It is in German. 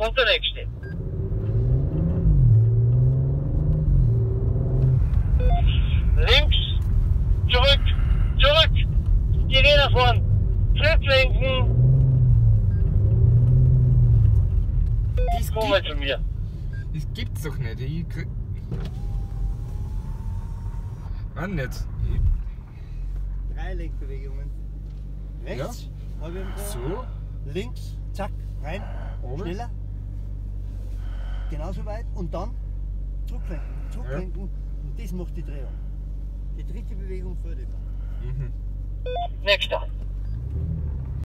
kommt der nächste. Links, zurück, zurück, die Räder fahren, zurücklenken, Das, komm mal zu mir. das gibt's doch nicht. Ich krieg... Wann nicht? Ich, Drei Lenkbewegungen. Rechts, da. so, links, zack, rein, Oben. schneller. Genauso weit und dann zurücklenken, zurücklenken und das macht die Drehung. Die dritte Bewegung vor dir. mhm. Nächster.